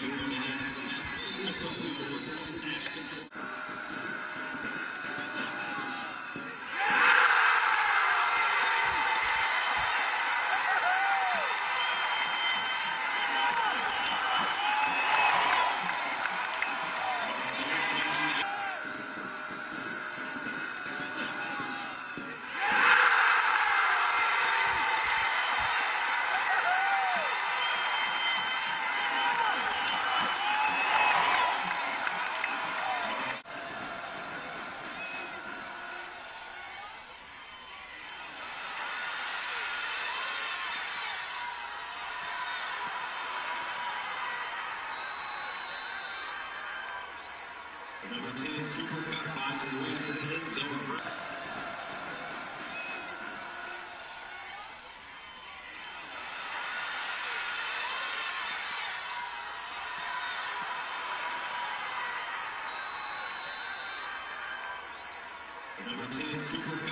Thank you. Number 10, Cooper Cup finds his way to the end zone. Number 10, Cooper Cup